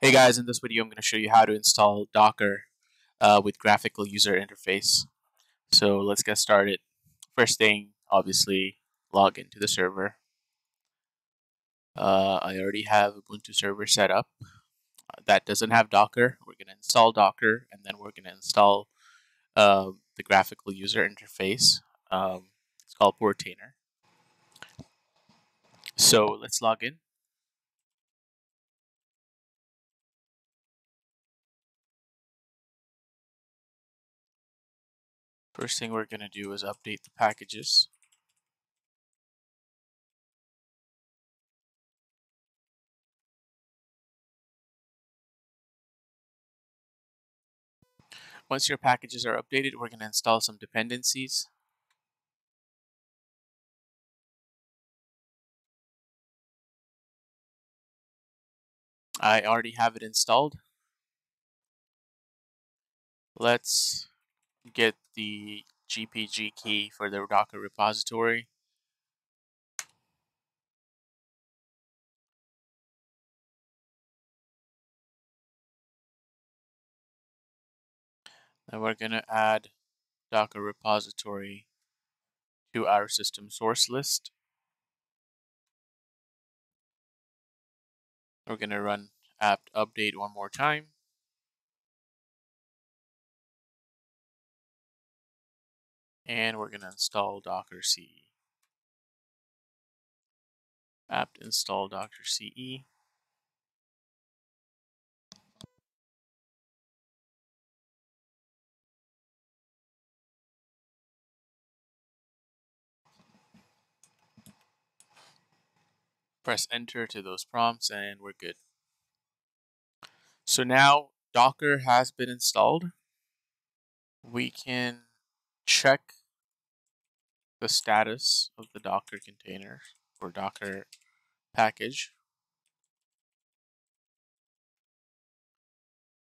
Hey guys, in this video I'm going to show you how to install Docker uh, with graphical user interface. So let's get started. First thing, obviously, log into the server. Uh, I already have Ubuntu server set up. Uh, that doesn't have Docker. We're going to install Docker and then we're going to install uh, the graphical user interface. Um, it's called Portainer. So let's log in. First thing we're going to do is update the packages. Once your packages are updated, we're going to install some dependencies. I already have it installed. Let's get the GPG key for the Docker repository. Then we're going to add Docker repository to our system source list. We're going to run apt update one more time. And we're going to install Docker CE. apt install Docker CE. Press enter to those prompts and we're good. So now Docker has been installed. We can check the status of the Docker container or Docker package.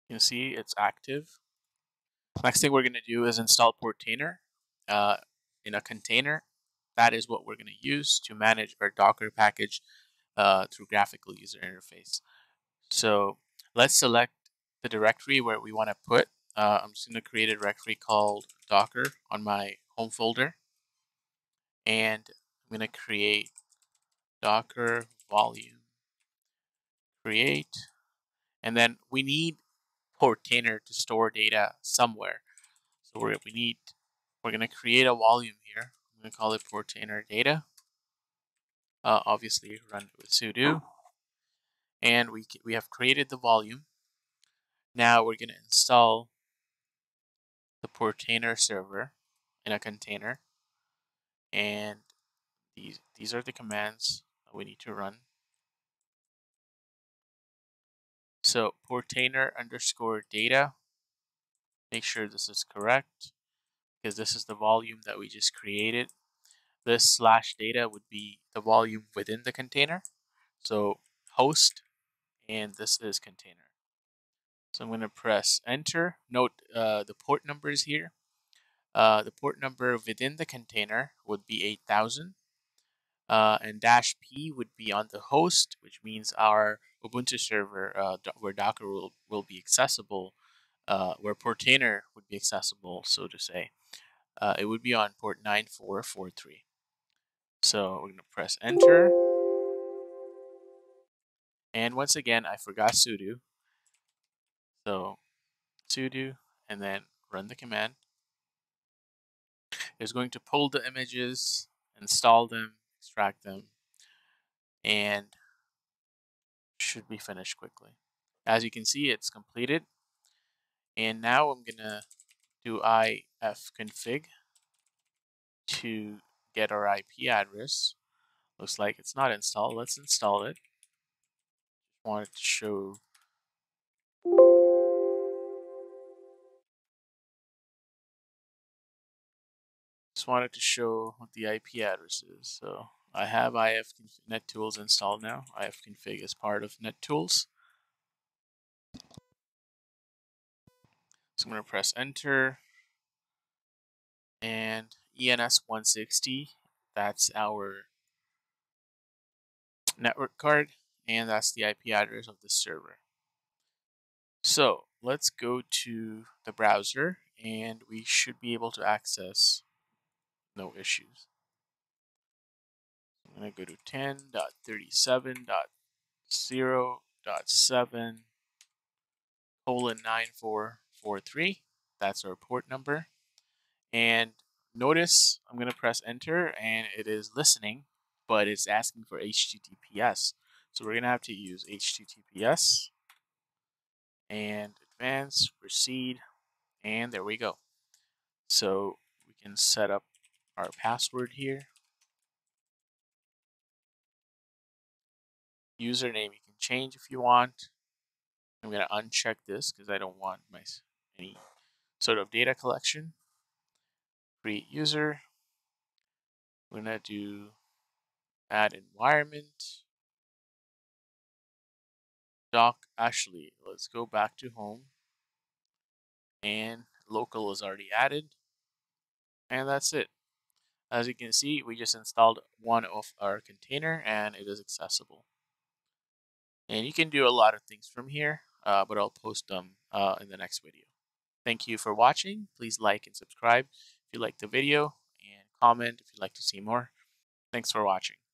You can see it's active. Next thing we're going to do is install Portainer uh, in a container. That is what we're going to use to manage our Docker package uh, through graphical user interface. So let's select the directory where we want to put. Uh, I'm just going to create a directory called Docker on my home folder and I'm going to create docker volume. Create and then we need Portainer to store data somewhere. So we're, we need we're going to create a volume here. I'm going to call it Portainer data. Uh, obviously run it with sudo. And we we have created the volume. Now we're going to install the Portainer server in a container and these these are the commands we need to run. So portainer underscore data, make sure this is correct because this is the volume that we just created. This slash data would be the volume within the container. So host and this is container. So I'm going to press enter. Note uh, the port number is here. Uh, the port number within the container would be 8000 uh, and dash p would be on the host which means our ubuntu server uh, where docker will, will be accessible uh, where portainer would be accessible so to say. Uh, it would be on port 9443 so we're going to press enter. And once again i forgot sudo. So sudo and then run the command is going to pull the images, install them, extract them, and should be finished quickly. As you can see, it's completed. And now I'm going to do ifconfig to get our IP address. Looks like it's not installed. Let's install it. Wanted to show wanted to show what the IP address is. So I have IF NetTools installed now. ifconfig is part of NetTools. So I'm going to press enter and ENS 160 that's our network card and that's the IP address of the server. So let's go to the browser and we should be able to access no issues. I'm going to go to 10.37.0.7 colon 9443. That's our port number. And notice I'm going to press enter and it is listening, but it's asking for HTTPS. So we're going to have to use HTTPS and advance, proceed, and there we go. So we can set up our password here. Username you can change if you want. I'm going to uncheck this because I don't want my any sort of data collection. Create user. We're going to do add environment. Doc, actually, let's go back to home. And local is already added. And that's it. As you can see, we just installed one of our container and it is accessible. And you can do a lot of things from here, uh, but I'll post them uh, in the next video. Thank you for watching. Please like and subscribe if you like the video and comment if you'd like to see more. Thanks for watching.